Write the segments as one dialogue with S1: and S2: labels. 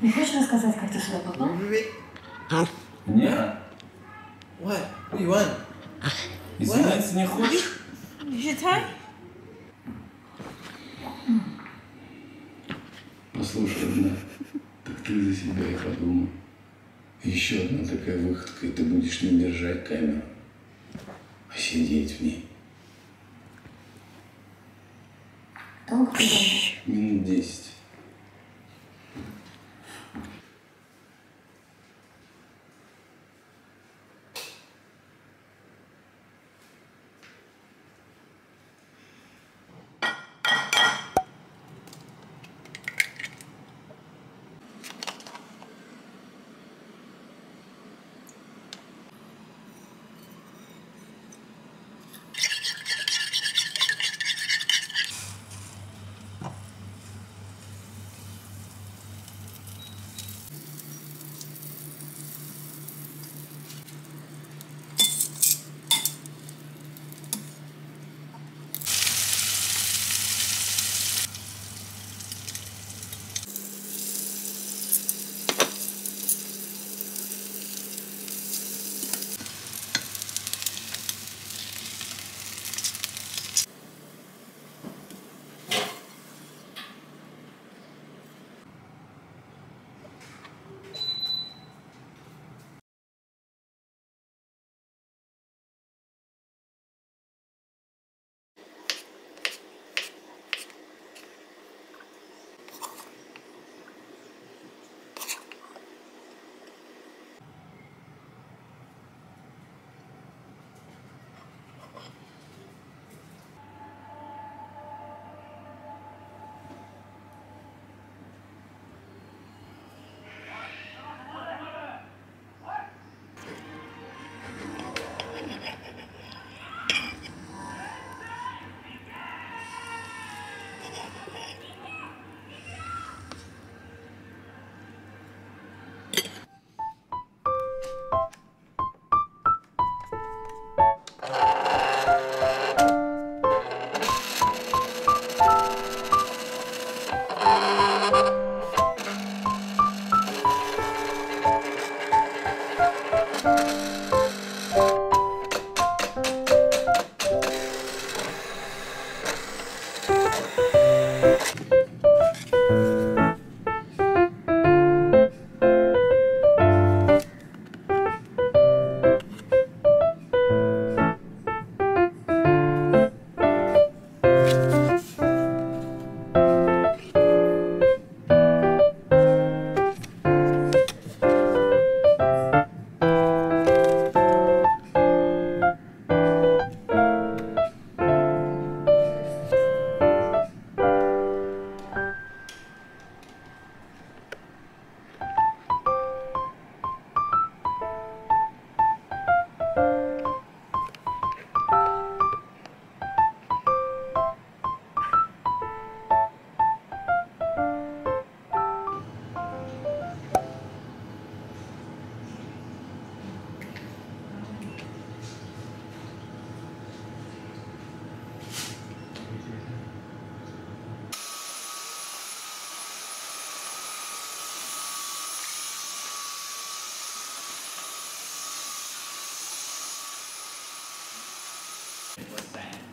S1: Не хочешь рассказать, как ты сюда попал?
S2: Нет.
S3: What? What you want?
S2: Извиняться не хочешь?
S1: Считай.
S2: Послушай, одна, так ты за себя и подумай. Еще одна такая выходка, и ты будешь не держать камеру, а сидеть в ней.
S1: Долго
S2: Минут десять.
S4: sand.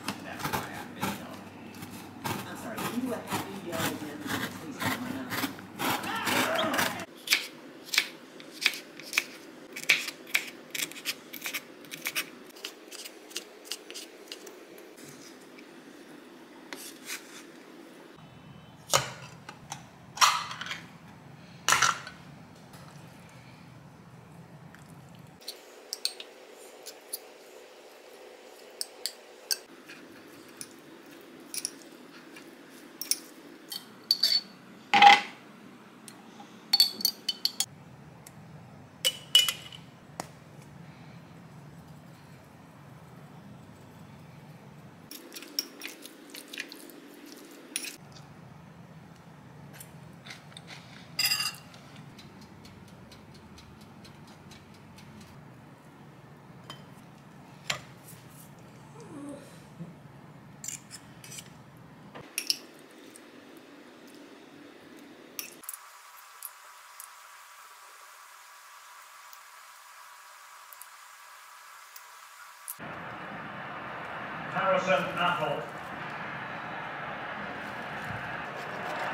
S5: Harrison Apple.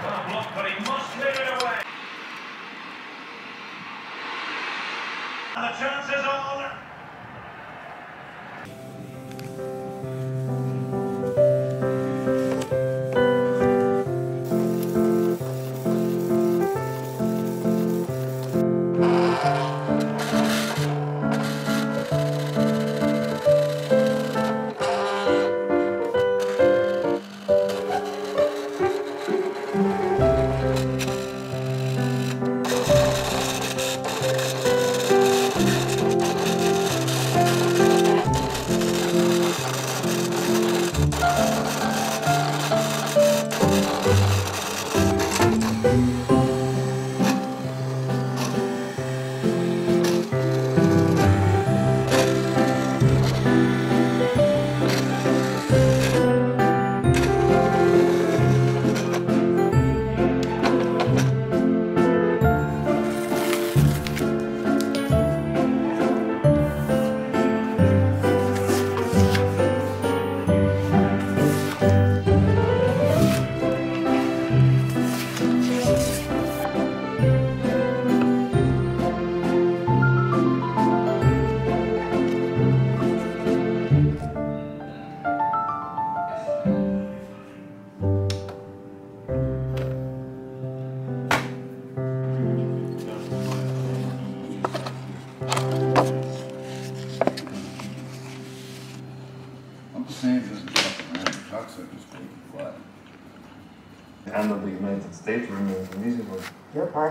S5: Well blocked, but he must clear it away. And the chance is on.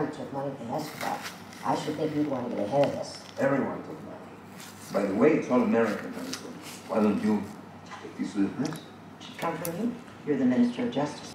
S6: Party took money from Escobar. I should think you'd want to get ahead of this.
S7: Everyone took money. By the way, it's all American medicine. Why don't you take this business?
S6: Should come from you. You're the Minister of Justice.